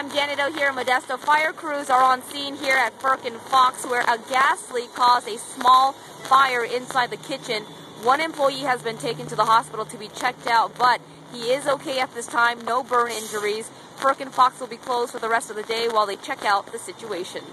I'm Janet O Modesto. Fire crews are on scene here at Firkin Fox where a gas leak caused a small fire inside the kitchen. One employee has been taken to the hospital to be checked out, but he is okay at this time, no burn injuries. Firkin Fox will be closed for the rest of the day while they check out the situation.